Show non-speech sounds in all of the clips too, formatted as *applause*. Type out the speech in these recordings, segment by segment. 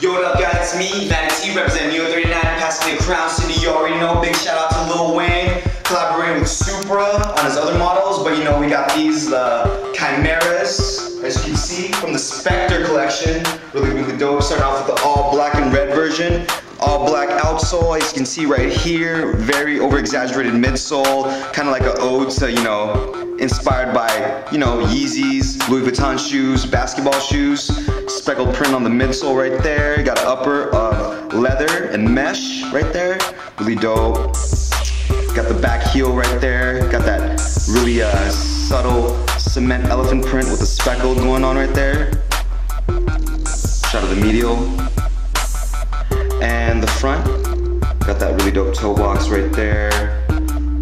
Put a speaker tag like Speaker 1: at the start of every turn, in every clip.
Speaker 1: Yo, what up guys, it's me, T, representing Neo 39, passing the Crown City, you already know, big shout out to Lil Wayne, collaborating with Supra on his other models, but you know, we got these, the Chimeras, as you can see, from the Spectre collection, really, really dope, starting off with the all black and red version, all black outsole, as you can see right here, very over exaggerated midsole, kind of like an ode to, you know, inspired by, you know, Yeezys, Louis Vuitton shoes, basketball shoes, speckled print on the midsole right there, got an upper of leather and mesh right there, really dope. Got the back heel right there, got that really uh, subtle cement elephant print with the speckle going on right there. Shot of the medial. And the front, got that really dope toe box right there.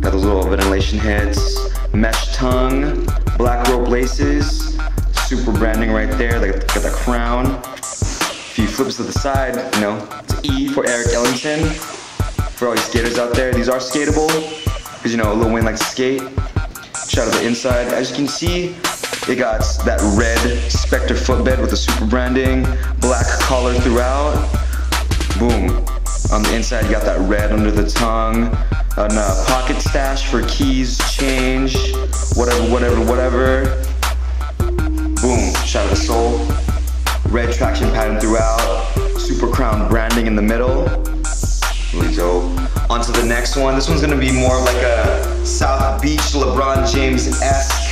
Speaker 1: Got those little ventilation hits, mesh tongue, black rope laces, Supra branding right there. They got, the crown. A few flips to the side, you know, it's E for Erik Ellington. For all you skaters out there, these are skatable, because you know, Lil Wayne likes to skate. Shot of the inside. As you can see, it got that red Spectre footbed with the Supra branding, black collar throughout. Boom. On the inside, you got that red under the tongue, a uh, pocket stash for keys, change, whatever, whatever, whatever. Boom, shot of the sole. Red traction pattern throughout, Supra crown branding in the middle. Really dope. On to the next one. This one's gonna be more like a South Beach LeBron James-esque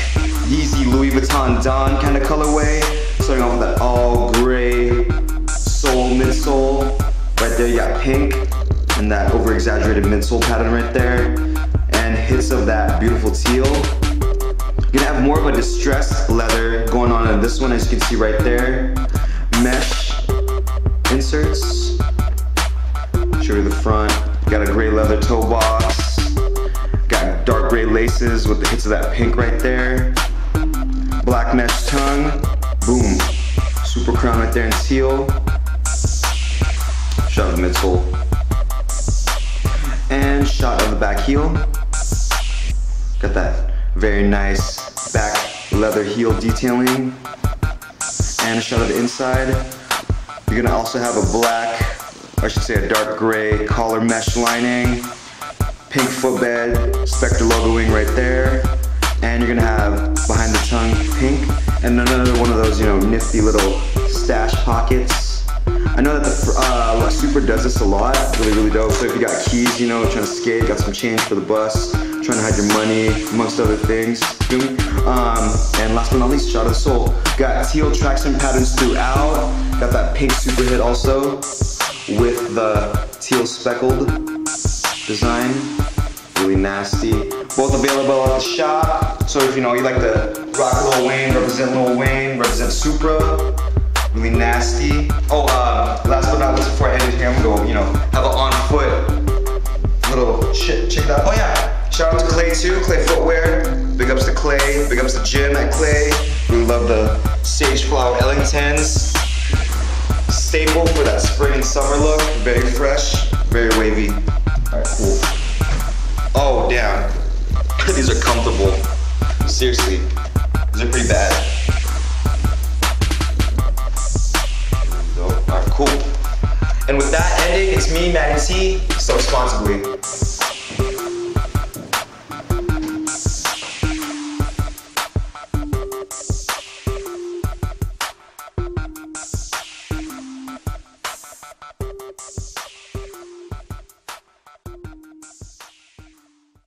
Speaker 1: Yeezy Louis Vuitton Don kind of colorway. Starting off with that all gray sole, midsole. There you got pink and that over exaggerated midsole pattern right there. And hits of that beautiful teal. You're gonna have more of a distressed leather going on in this one as you can see right there. Mesh inserts. Show you the front. Got a gray leather toe box. Got dark gray laces with the hits of that pink right there. Black mesh tongue. Boom. Supra crown right there in teal. Shot of the midsole. And shot of the back heel. Got that very nice back leather heel detailing. And a shot of the inside. You're gonna also have a black, I should say a dark gray collar mesh lining. Pink footbed, Spectre logoing right there. And you're gonna have behind the tongue pink and another one of those, you know, nifty little stash pockets. I know that the uh, Supra does this a lot, really, really dope. So if you got keys, you know, trying to skate, got some change for the bus, trying to hide your money, amongst other things. Um, and last but not least, shot of the sole. Got teal traction patterns throughout. Got that pink Supra hit also with the teal speckled design. Really nasty. Both available at the shop. So if you know you like to rock Lil Wayne, represent Lil Wayne, represent Supra, really nasty. Oh, uh, last but not least, before I end it here, I'm gonna go, you know, have an on foot little shit. Check it out. Oh yeah, shout out to Clay too, Clay Footwear. Big ups to Clay, big ups to Jim at Clay. We love the Sage Flower Ellingtons. Staple for that spring and summer look. Very fresh, very wavy. All right, cool. Oh, damn. *laughs* These are comfortable. Seriously, these are pretty bad. And with that ending, it's me, Matty T. So responsibly.